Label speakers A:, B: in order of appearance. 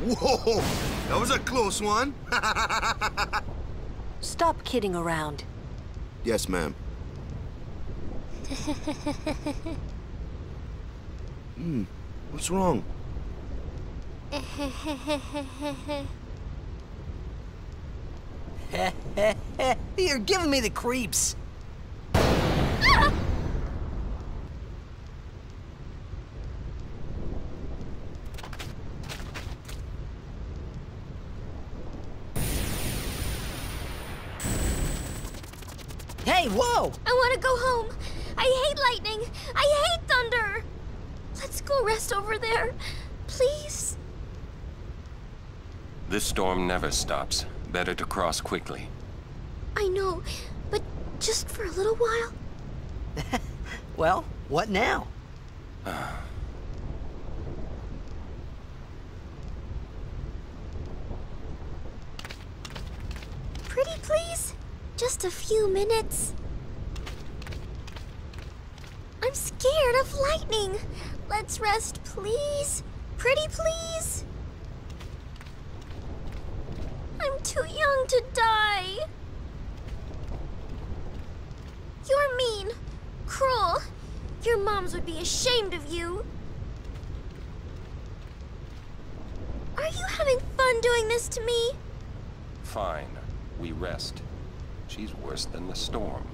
A: Whoa! That was a close one.
B: Stop kidding around.
A: yes, ma'am. hmm. What's wrong?
C: You're giving me the creeps. Hey, whoa!
D: I want to go home. I hate lightning. I hate thunder. Let's go rest over there. Please.
E: This storm never stops. Better to cross quickly.
D: I know, but just for a little while.
C: Well, what now?
D: Pretty please? Just a few minutes. I'm scared of lightning. Let's rest, please. Pretty please. I'm too young to die. You're mean, cruel. Your moms would be ashamed of you. Are you having fun doing this to me?
E: Fine. We rest. She's worse than the storm.